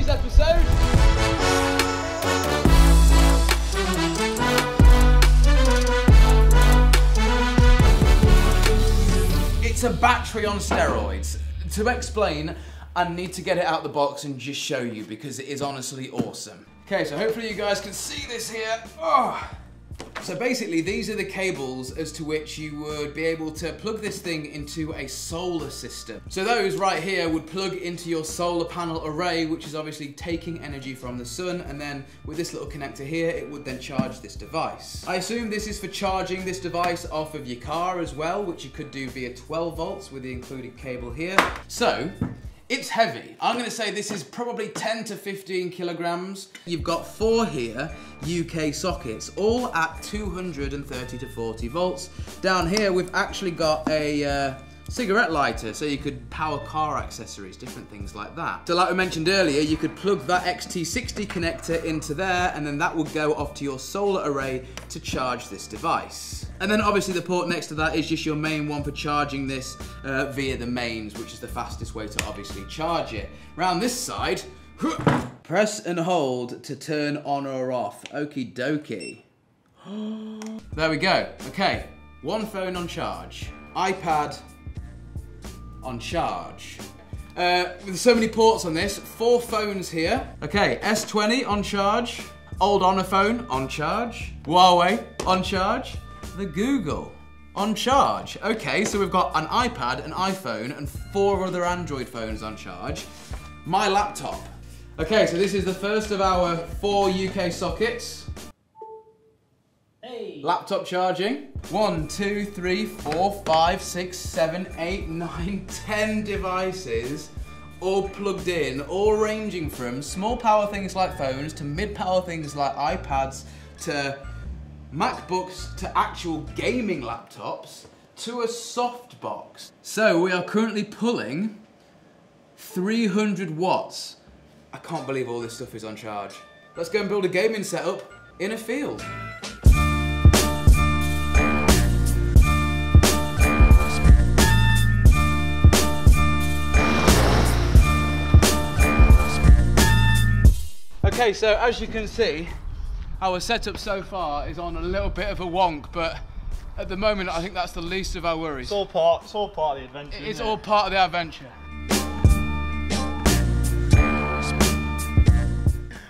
today's episode. It's a battery on steroids. To explain, I need to get it out the box and just show you because it is honestly awesome. Okay, so hopefully you guys can see this here. Oh. So basically, these are the cables as to which you would be able to plug this thing into a solar system. So those right here would plug into your solar panel array, which is obviously taking energy from the sun, and then with this little connector here, it would then charge this device. I assume this is for charging this device off of your car as well, which you could do via 12 volts with the included cable here. So, it's heavy. I'm gonna say this is probably 10 to 15 kilograms. You've got four here, UK sockets, all at 230 to 40 volts. Down here, we've actually got a uh, cigarette lighter, so you could power car accessories, different things like that. So like we mentioned earlier, you could plug that XT60 connector into there, and then that would go off to your solar array to charge this device. And then obviously the port next to that is just your main one for charging this uh, via the mains, which is the fastest way to obviously charge it. Round this side, press and hold to turn on or off. Okie dokie. there we go. Okay, one phone on charge. iPad on charge. Uh, with so many ports on this, four phones here. Okay, S20 on charge. Old Honor phone on charge. Huawei on charge the Google on charge. Okay, so we've got an iPad, an iPhone, and four other Android phones on charge. My laptop. Okay, so this is the first of our four UK sockets. Laptop charging. One, two, three, four, five, six, seven, eight, nine, ten devices all plugged in, all ranging from small power things like phones to mid power things like iPads to MacBooks to actual gaming laptops to a softbox. So we are currently pulling 300 watts. I can't believe all this stuff is on charge. Let's go and build a gaming setup in a field. Okay, so as you can see, our setup so far is on a little bit of a wonk, but at the moment I think that's the least of our worries. It's all part, it's all part of the adventure. It's isn't all part of the adventure.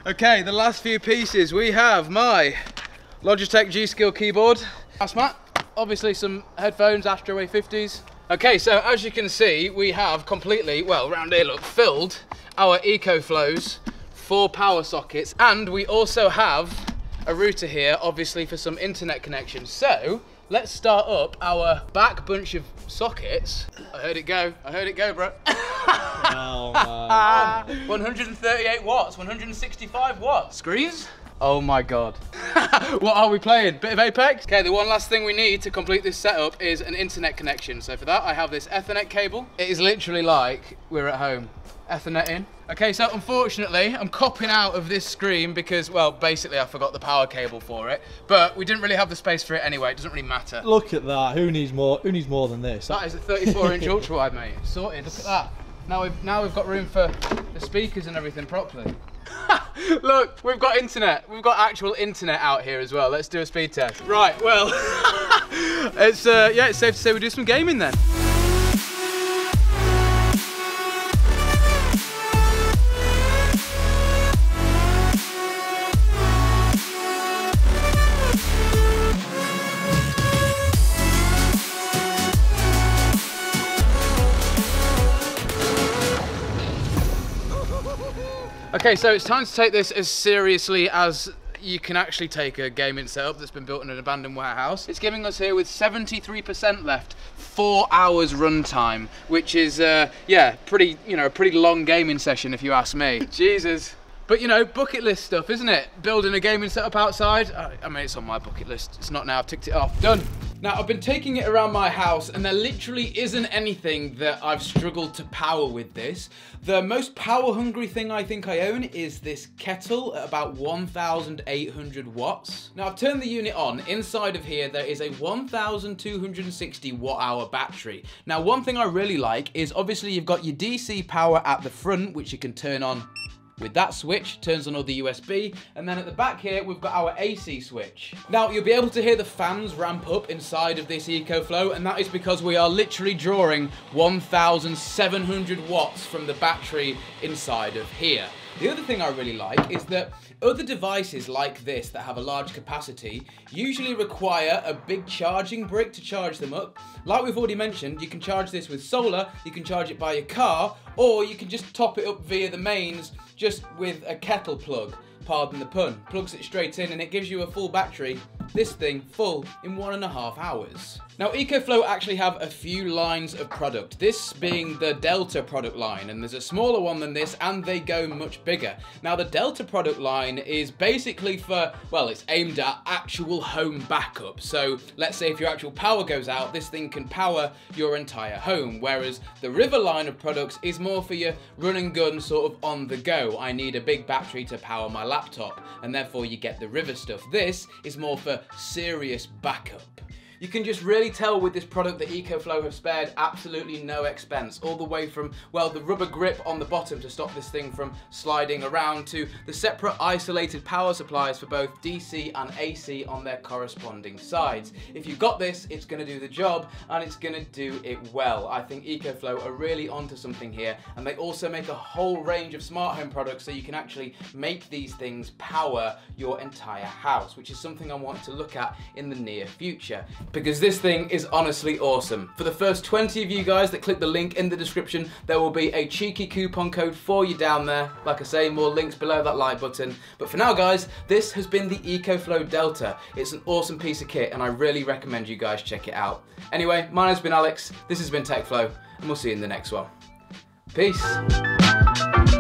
Okay, the last few pieces we have my Logitech G Skill keyboard. That's Matt. Obviously some headphones, Astro A50s. Okay, so as you can see, we have completely, well, round here look, filled our EcoFlows, four power sockets, and we also have a router here, obviously for some internet connection. So let's start up our back bunch of sockets. I heard it go. I heard it go, bro. Oh, man. 138 watts, 165 watts. Screens? Oh my god. what are we playing? Bit of Apex? Okay, the one last thing we need to complete this setup is an internet connection. So for that, I have this Ethernet cable. It is literally like we're at home. Ethernet in. Okay, so unfortunately, I'm copping out of this screen because, well, basically I forgot the power cable for it. But we didn't really have the space for it anyway. It doesn't really matter. Look at that. Who needs more? Who needs more than this? That is a 34 inch ultra wide, mate. Sorted. Look at that. Now we've now we've got room for the speakers and everything properly. Look, we've got internet. We've got actual internet out here as well. Let's do a speed test. Right. Well, it's uh, yeah, it's safe to say we do some gaming then. Okay, so it's time to take this as seriously as you can actually take a gaming setup that's been built in an abandoned warehouse. It's giving us here with 73% left, four hours runtime, which is, uh, yeah, pretty, you know, a pretty long gaming session if you ask me. Jesus. But you know, bucket list stuff, isn't it? Building a gaming setup outside. I, I mean, it's on my bucket list. It's not now. I've ticked it off. Done. Now, I've been taking it around my house, and there literally isn't anything that I've struggled to power with this. The most power-hungry thing I think I own is this kettle at about 1,800 watts. Now, I've turned the unit on. Inside of here, there is a 1,260 watt-hour battery. Now, one thing I really like is obviously you've got your DC power at the front, which you can turn on with that switch, turns on all the USB, and then at the back here, we've got our AC switch. Now, you'll be able to hear the fans ramp up inside of this EcoFlow, and that is because we are literally drawing 1,700 watts from the battery inside of here. The other thing I really like is that other devices like this that have a large capacity usually require a big charging brick to charge them up. Like we've already mentioned, you can charge this with solar, you can charge it by your car, or you can just top it up via the mains just with a kettle plug. Pardon the pun, plugs it straight in and it gives you a full battery, this thing full in one and a half hours. Now EcoFlow actually have a few lines of product, this being the Delta product line, and there's a smaller one than this and they go much bigger. Now the Delta product line is basically for, well it's aimed at actual home backup, so let's say if your actual power goes out, this thing can power your entire home, whereas the River line of products is more for your run and gun sort of on the go. I need a big battery to power my laptop, and therefore you get the River stuff. This is more for serious backup. You can just really tell with this product that EcoFlow have spared absolutely no expense, all the way from, well, the rubber grip on the bottom to stop this thing from sliding around to the separate isolated power supplies for both DC and AC on their corresponding sides. If you've got this, it's going to do the job and it's going to do it well. I think EcoFlow are really onto something here and they also make a whole range of smart home products so you can actually make these things power your entire house, which is something I want to look at in the near future because this thing is honestly awesome. For the first 20 of you guys that click the link in the description, there will be a cheeky coupon code for you down there. Like I say, more links below that like button. But for now, guys, this has been the EcoFlow Delta. It's an awesome piece of kit, and I really recommend you guys check it out. Anyway, my name's been Alex, this has been TechFlow, and we'll see you in the next one. Peace.